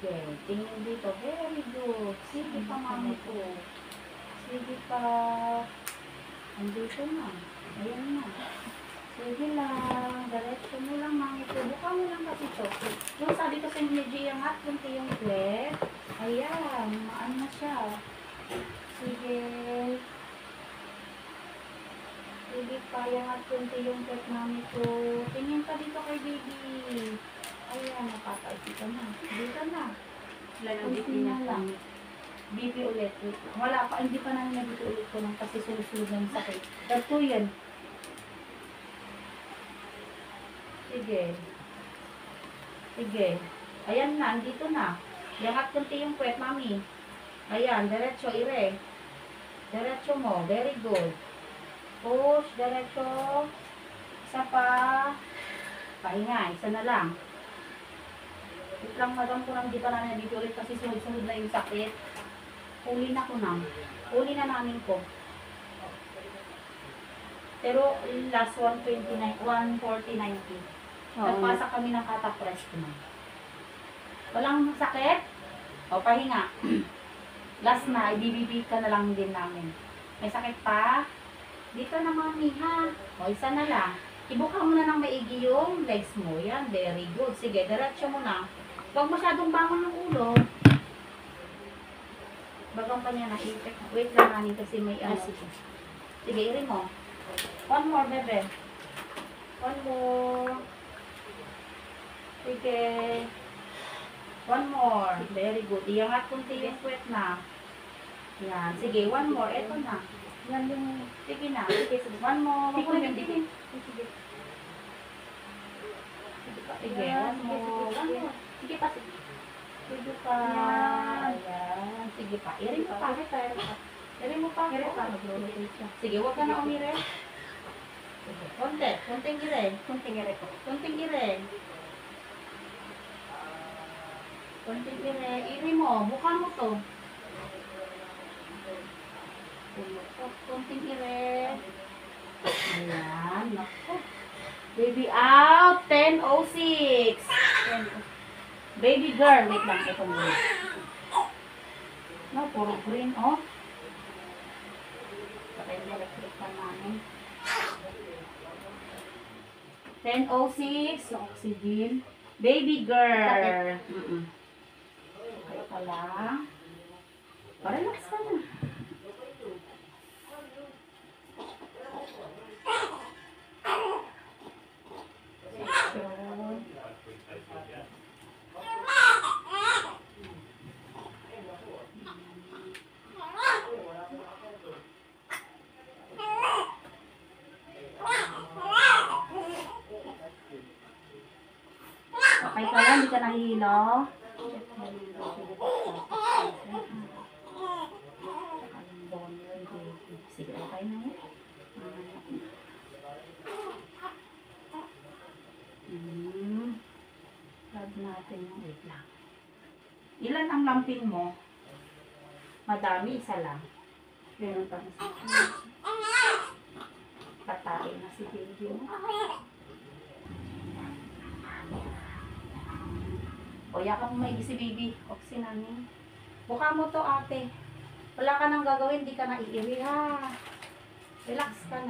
Sige, tingin dito. Very good. Sige pa, mami ko. Sige pa. Andito na. Ayan na. Sige lang. Diretso mo lang, mami ko. Buka mo lang kasi ito. Yung sabi ko sa inyo, G, ang at yung tiyong. Ayan. Maan na siya. Sige. Sige pa, yung at yung tiyong kwet, mami ko. Tingin ka dito kay baby. Ayan, nakakaisi ka na. Dito na. Nang Kunti BP na lang. BP ulit. Wala pa, hindi pa namin nabito ulit ko ng kasi sulusulog ng sakit. Tato yan. Sige. Sige. Ayan na, andito na. Lahat kunti yung kwet, mami. Ayan, diretso, ire. Diretso mo, very good. Push, diretso. Isa pa. Pahinga, isa na lang. Wait lang, madam ko lang, di pa namin nabibigyan ulit kasi sunod-sunod na yung sakit. Uli na ko na. Uli na namin ko. Pero last 129, 140.90. Nagpasa kami ng katapress ko na. Walang sakit? O, pahinga. last na, ibibibig ka na lang din namin. May sakit pa? Dito na mami ha. O, isa na lang. Ibuka mo na ng maigi yung legs mo. Yan, very good. Sige, diretso mo na. Huwag masyadong bangon ng ulo. Bagang pa niya na-effect. Wait lang namin kasi may ano. Sige, sige mo. One more, bebe. One more. Sige. One more. Very good. Iangat kunti yung puwet na. Yan. Sige, one more. Ito na. Yan yung, sige na. Sige, sige. One more. Sige, Sige, sige. Sige, one more. One more. Sige pa, sige. Sige pa. Yan. Ayan. Sige pa. Irin mo pa. Irin mo pa. Irin pa. Magluluto siya. Sige, huwag ka na umire. Konti. Konting irin. Kunting ere ko. Konting irin. Konting irin. Irin mo. Mukha mo to. Konting irin. Ayan. Naku. Baby out. 10.06. Baby girl. Wait lang. Ito muna. No, puro green. Oh. Patay na electric fan namin. 10.06. Oxygen. Baby girl. Mm-mm. Okay pa lang. Relax ka na. Okay ka lang, hindi ka nahihilo. Sige, okay na yan. Hmm. Natin yung wait lang. Ilan ang lampin mo? Madami, isa lang. Meron pa na na si baby mo. O, yakap mo maigi si baby. Oxy namin. Buka mo to, ate. Wala ka nang gagawin, di ka na iiri, ha. Relax ka na.